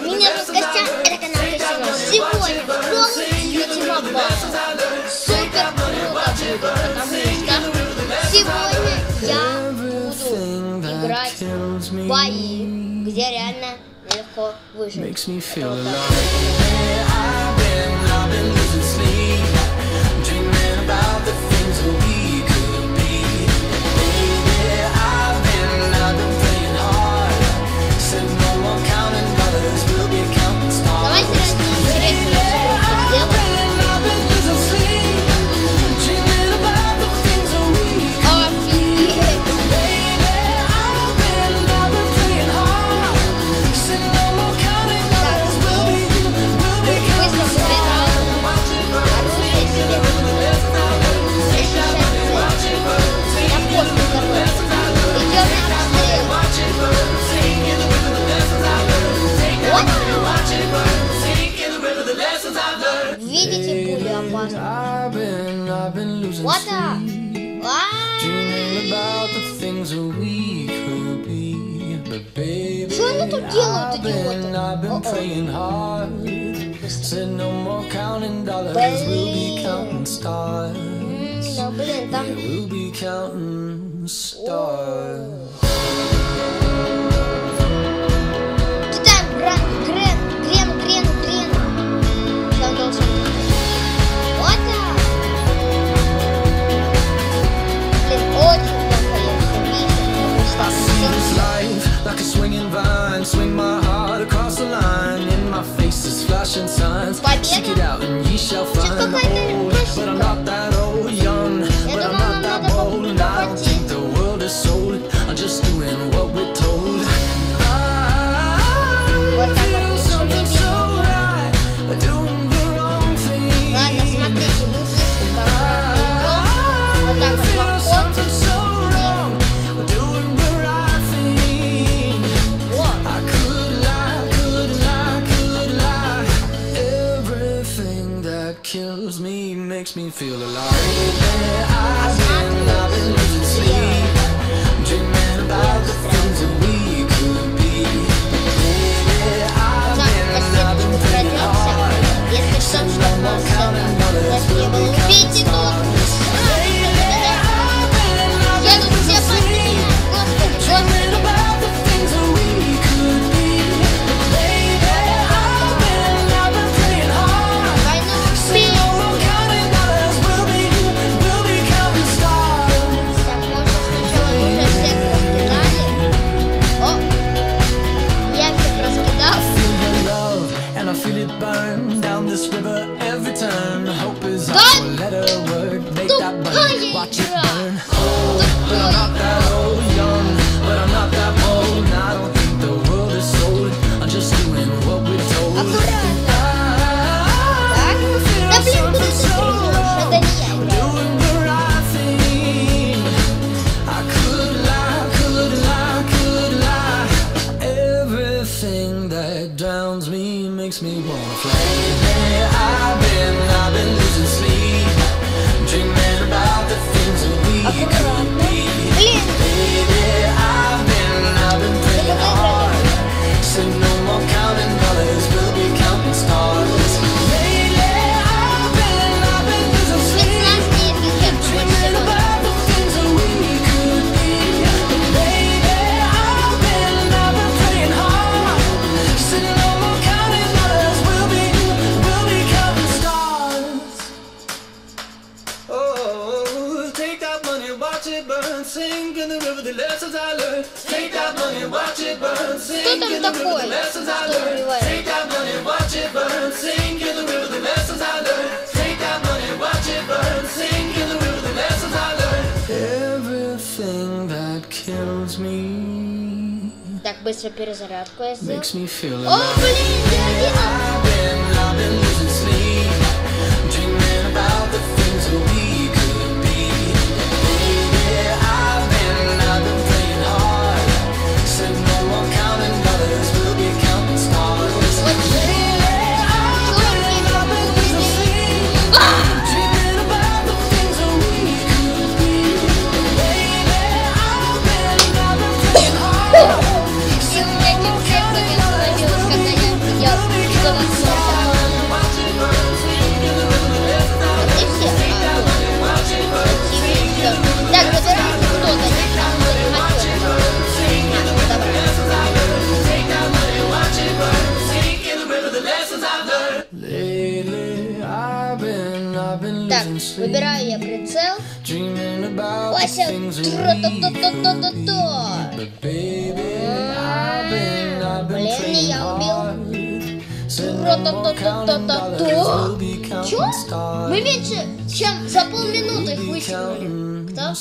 Меня тут гостям это канал Косина. Сегодня полностью Тима Супер круто будет, потому что сегодня я буду играть в бои, где реально легко выжить. Видите, пуля опасна. What up? Что они тут делают, идиоты? Блин. Да, блин, там... letter watch it burn, sink in the river, the lessons I learned. Take that money and watch it burn, sing in the river, the lessons I learned. Take that money and watch it burn, sing in the river, the lessons I learned. Take that money and watch it burn, sing in the river, the lessons I learned. Everything that kills me. Так быстро перезарядку я сделал. Makes me feel alive. О, блин, дядя! I've been, I've been losing sleep, dreaming about the things that we Блин, я убил. Чё? Мы меньше, чем за полминуты их высекнули. Кто?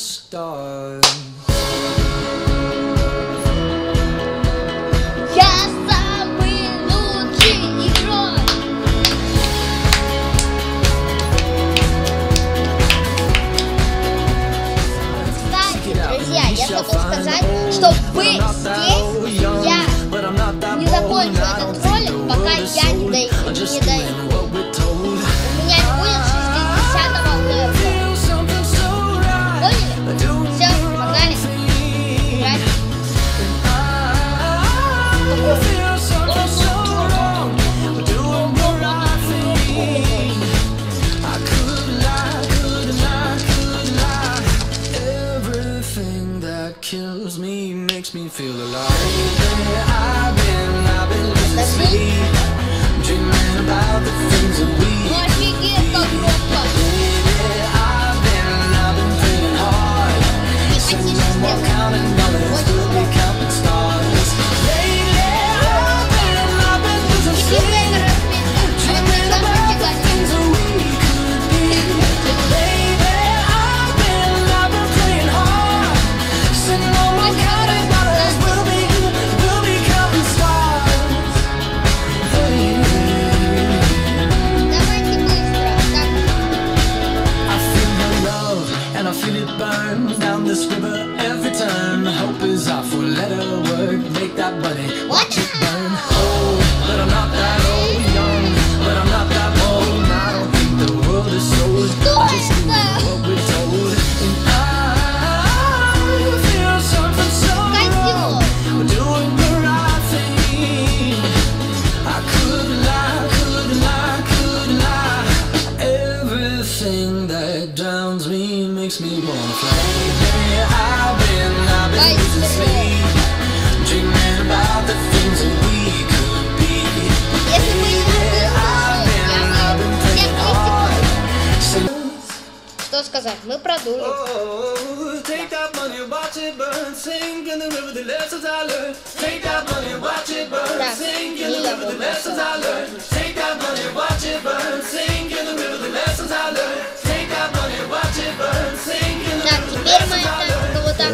nosso casaco, meu produto. Oh, oh, oh, oh take that money, watch it burn, sink in the the lessons I learned. Take money, watch it burn, in the the lessons I learned. Take money, watch it burn, in the the lessons I learned. Take money, watch it burn, in the the lessons I learned. Vou dar.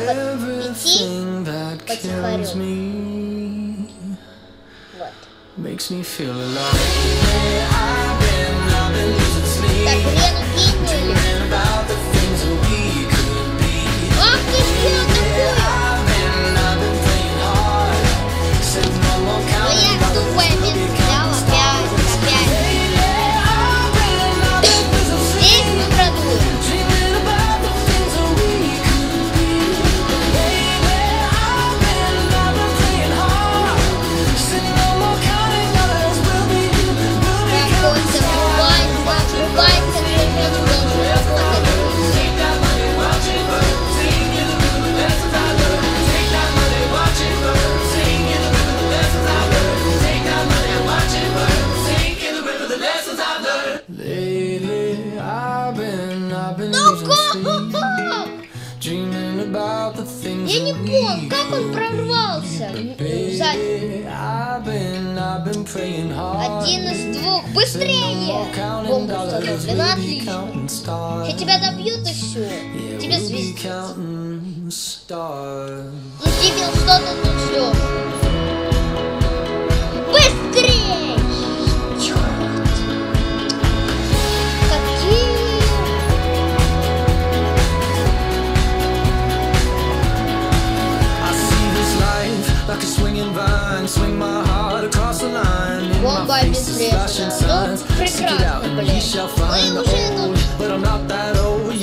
Makes me feel alive. быстрее! Бомба установлена, отлично. Я тебя добью и все, тебе звезд. Ну, дебил, что-то тут все. Like a swinging vine, swing my heart across the line. In my face is flashing signs. It out, and you shall find the old. But I'm not that old.